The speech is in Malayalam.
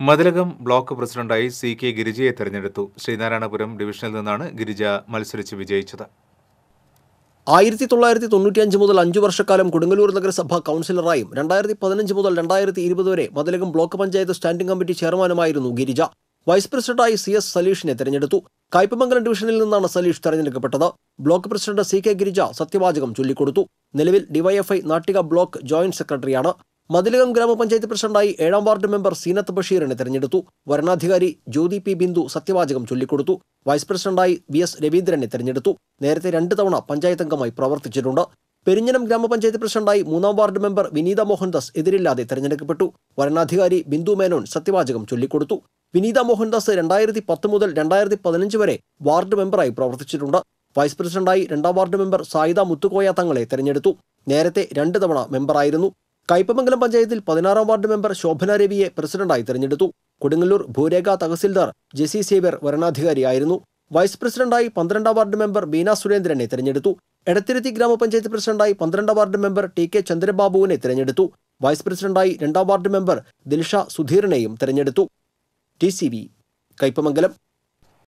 മതിലകം ബ്ലോക്ക് പ്രസിഡന്റായി സി കെ ഗിരിജയെ തെരഞ്ഞെടുത്തു. ശ്രീനാരായണപുരം ഡിവിഷനിൽ നിന്നാണ് ഗിരിജ മത്സരിച്ച് വിജയിച്ചത്. ആയിരത്തി തൊള്ളായിരത്തി തൊണ്ണൂറ്റിയഞ്ച് മുതൽ അഞ്ചു വർഷക്കാലം കൊടുങ്ങല്ലൂർ നഗരസഭ കൗൺസിലറായും രണ്ടായിരത്തി പതിനഞ്ച് മുതൽ രണ്ടായിരത്തി ഇരുപത് വരെ Mathilakam block panchayat standing committee ചെയർമാനുമായിരുന്നു Girija. Vice പ്രസിഡന്റായി സി എസ് സലീഷിനെ തെരഞ്ഞെടുത്തു. കയ്പമംഗലം ഡിവിഷനിൽ നിന്നാണ് സലീഷ് തെരഞ്ഞെടുക്കപ്പെട്ടത്. Block president C K Girija സത്യവാചകം ചൊല്ലിക്കൊടുത്തു. നിലവിൽ ഡിവൈഎഫ്ഐ നാട്ടിക ബ്ലോക്ക് ജോയിന്റ് സെക്രട്ടറിയാണ്. മതിലകം ഗ്രാമപഞ്ചായത്ത് പ്രസിഡന്റായി ഏഴാം വാർഡ് മെമ്പർ സീനത്ത് ബഷീറിനെ തെരഞ്ഞെടുത്തു. വരണാധികാരി ജ്യോതി പി ബിന്ദു സത്യവാചകം ചൊല്ലിക്കൊടുത്തു. വൈസ് പ്രസിഡന്റായി വി എസ് രവീന്ദ്രനെ തെരഞ്ഞെടുത്തു. നേരത്തെ രണ്ട് തവണ പഞ്ചായത്ത് അംഗമായി പ്രവർത്തിച്ചിട്ടുണ്ട്. പെരിഞ്ഞനം ഗ്രാമപഞ്ചായത്ത് പ്രസിഡന്റായി മൂന്നാം വാർഡ് മെമ്പർ വിനീത മോഹൻദാസ് എതിരില്ലാതെ തെരഞ്ഞെടുക്കപ്പെട്ടു. വരണാധികാരി ബിന്ദു മേനോൻ സത്യവാചകം ചൊല്ലിക്കൊടുത്തു. വിനീത മോഹൻദാസ് രണ്ടായിരത്തി പത്ത് മുതൽ രണ്ടായിരത്തി പതിനഞ്ച് വരെ വാർഡ് മെമ്പറായി പ്രവർത്തിച്ചിട്ടുണ്ട്. വൈസ് പ്രസിഡന്റായി രണ്ടാം വാർഡ് മെമ്പർ സായിദ മുത്തുകോയ തങ്ങളെ തെരഞ്ഞെടുത്തു. നേരത്തെ രണ്ട് തവണ മെമ്പറായിരുന്നു. കയ്പമംഗലം പഞ്ചായത്തിൽ പതിനാറാം വാർഡ് മെമ്പർ ശോഭന രവിയെ പ്രസിഡന്റായി തെരഞ്ഞെടുത്തു. കൊടുങ്ങല്ലൂർ ഭൂരേഖ തഹസിൽദാർ ജെസി സേവ്യർ വരണാധികാരിയായിരുന്നു. വൈസ് പ്രസിഡന്റായി പന്ത്രണ്ടാം വാർഡ് മെമ്പർ ബീന സുരേന്ദ്രനെ തെരഞ്ഞെടുത്തു. എടത്തിരുത്തി ഗ്രാമപഞ്ചായത്ത് പ്രസിഡന്റായി പന്ത്രണ്ടാം വാർഡ് മെമ്പർ ടി കെ ചന്ദ്രബാബുവിനെ തെരഞ്ഞെടുത്തു. വൈസ് പ്രസിഡന്റായി രണ്ടാം വാർഡ് മെമ്പർ ദിൽഷ സുധീറിനെയും തെരഞ്ഞെടുത്തു. T C V Kaipamangalam.